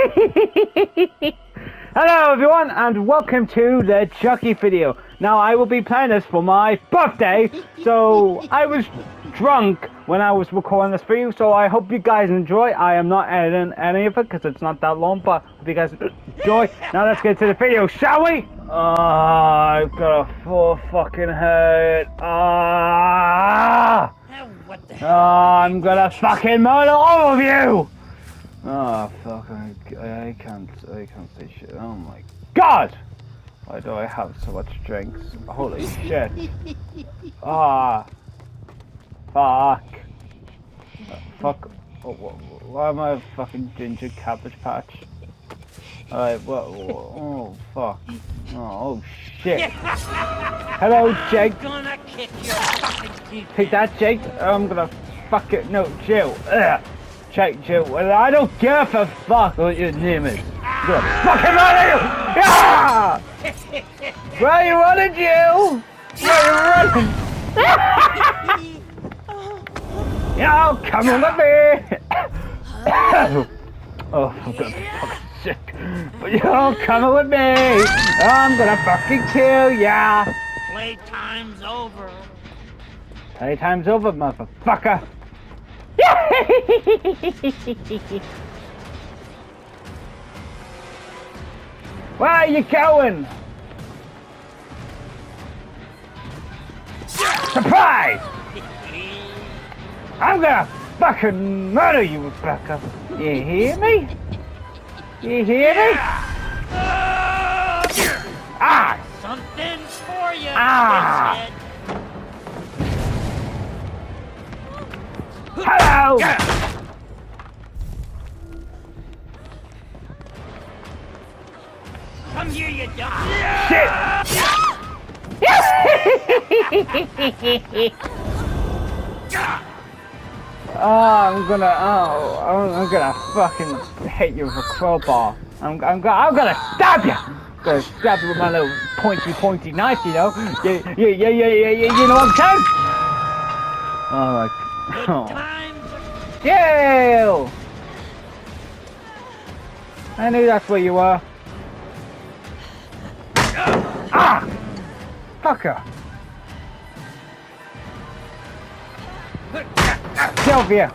Hello everyone and welcome to the Chucky video. Now I will be playing this for my birthday, so I was drunk when I was recording this video, so I hope you guys enjoy. I am not editing any of it because it's not that long, but hope you guys enjoy. Now let's get to the video, shall we? Oh, I've got a full fucking head. Ah! What the Oh, I'm gonna fucking murder all of you! Oh fuck, I, I can't, I can't say shit. Oh my god! Why do I have so much drinks? Holy shit. Ah. Fuck. Uh, fuck. Oh, wh- why am I a fucking ginger cabbage patch? Alright, what? Oh, fuck. Oh, oh shit. Hello, Jake. gonna kick your fucking teeth. Take that, Jake. I'm gonna fuck it. No, Jill. Ugh. Jake, you. Well, I don't care a fuck what your name is. I'm gonna fuck him out of you! Yeah! Where are you running, Jill? Where are you running? Yo, oh, come on with me! oh, I'm gonna be fucking sick. But yo, oh, come on with me! Oh, I'm gonna fucking kill ya! Playtime's over. Playtime's over, motherfucker! Where are you going? Surprise! I'm gonna fucking murder you, Rebecca. You hear me? You hear me? Ah! Something for you, Ah. Hello! Come here, you dumb. Shit! Oh, I'm gonna, oh, I'm, I'm gonna fucking hit you with a crowbar. I'm, I'm, I'm gonna stab you! I'm gonna stab you with my little pointy, pointy knife, you know? Yeah, yeah, yeah, yeah, yeah, yeah, you know what I'm saying? Good oh. Jail! I knew that's where you were. Ah! Fucker! Sylvia!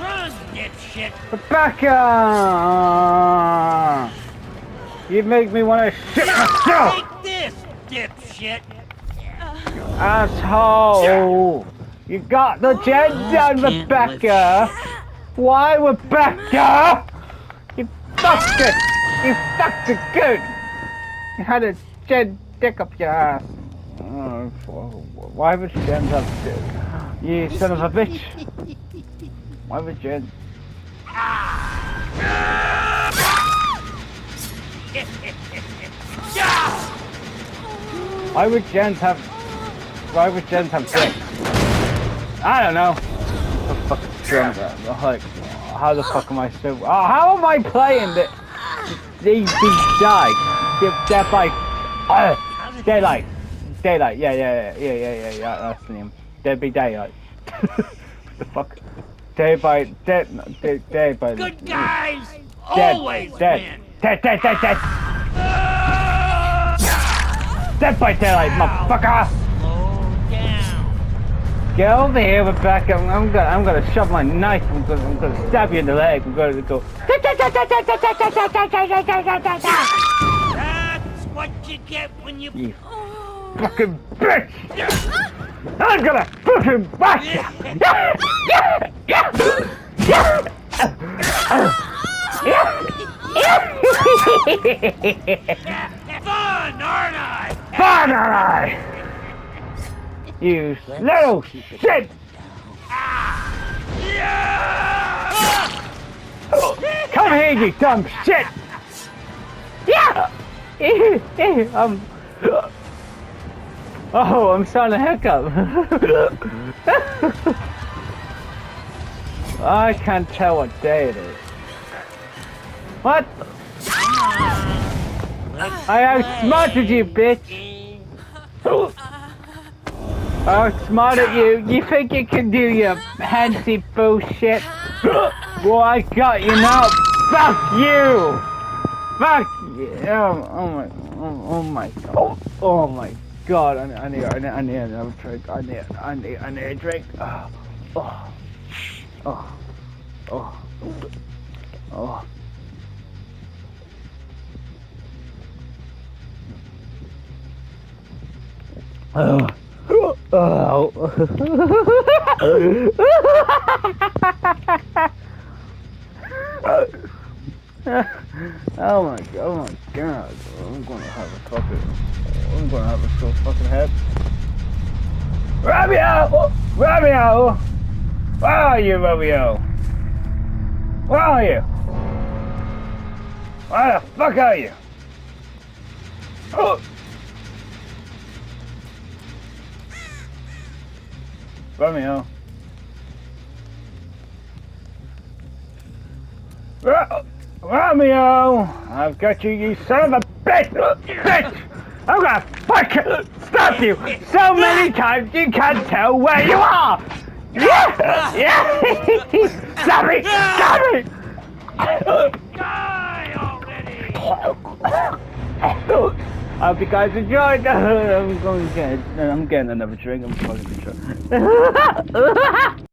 Run, dipshit. Rebecca! You make me want to shit myself! Take this, dipshit. Asshole! You got the jet done, can't Rebecca! Why, Rebecca? You fucked it! You fucked it good! You had a jet dick up your ass. Oh, why would Jen have dick? You son of a bitch! Why would Jen? Why would Jens have? Why would Jens have dick? I don't know. The fuck uh, Like, how the fuck am I still? Oh, how am I playing the the the die? The Dead by uh, daylight, daylight. Yeah, yeah, yeah, yeah, yeah, yeah. yeah that's the name. Dead by daylight. the fuck? Day by dead. Day, day by. Good guys Dead, always dead, win. dead, dead, dead, dead. Dead by daylight, motherfucker. Slow down. Get over here, Rebecca. I'm, I'm gonna, I'm gonna shove my knife. I'm gonna, I'm gonna stab you in the leg. I'm gonna go. That's what you get when you. You fucking bitch! I'm gonna fucking whack you! Fun, aren't I? Alright! You little shit! Come here, you dumb shit! Yeah! um. Oh, I'm starting to hiccup. I can't tell what day it is. What? I outsmarted you, bitch! Oh, smart at you. You think you can do your fancy bullshit? well, I got you now. Fuck you! Fuck you! Oh, oh my, oh, oh my, oh, oh my god! I need, I need, I need, I need another drink. I need, I need, I need a drink. Oh, oh, oh, oh, oh. oh. Oh. Oh. oh my god, oh my god. I'm gonna have a fucking I'm gonna have a so fucking head. Romeo! Romeo! Where are you, Romeo? Where are you? Where the fuck are you? Oh! Romeo. Ro- Romeo! I've got you, you son of a bitch! Bitch! I'm gonna fucking stop you so many times you can't tell where you are! Yeah! Yeah! stop me! Stop me! Die already! I hope you guys enjoyed. I'm going to get, I'm getting another drink. I'm fucking drunk.